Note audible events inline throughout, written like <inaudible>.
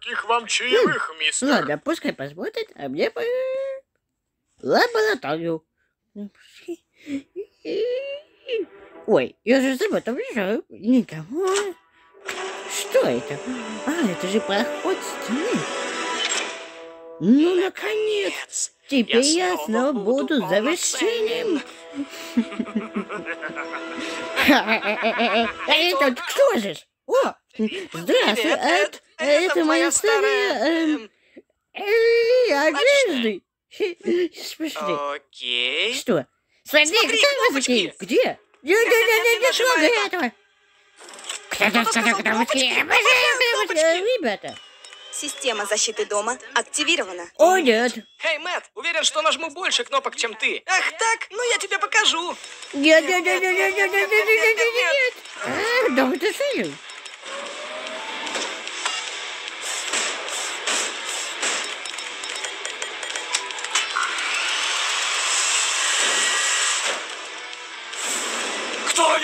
Каких вам чаевых, мистер? Ладно, пускай посмотрит, а мне по лабораторию. Ой, я же забыл, там лежаю. Никого. Что это? А, это же проход стены. Ну, наконец. Теперь я снова буду завершением. <laughs> <laughs> Это кто же? О, здравствуй, Эд. Это моя старая... эм, э, одежды. Спасибо. Окей. Что? Смотри, Смотри, где кнопочки. музыки? Где? Не, не, не, не, не трогай это. этого. Ребята. Система защиты дома активирована. О, нет. Эй, Мэтт, уверен, что нажму больше кнопок, чем ты. Ах так? Ну я тебе покажу. Нет, нет, нет, нет, нет, нет, нет, нет, нет, нет, нет, нет. А, да ты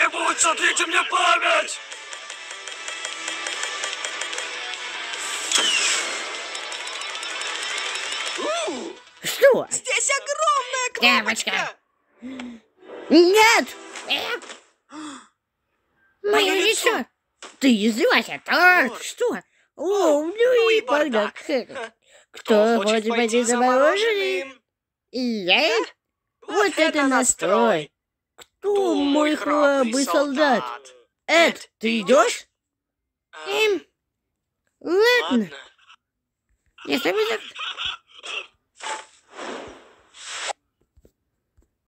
шею. Кто-нибудь, сотрите мне память! Что? Здесь огромная Девочка. кнопочка. Нет. Э. Мое лицо. Ты издевайся. Так, Вот. что? О, ну и и бардак. бардак. Кто хочет пойти за мороженым? Я? Вот это настрой. Кто мой храбрый солдат? Эд, ты идешь? Эм, ладно. Я с тобой зак-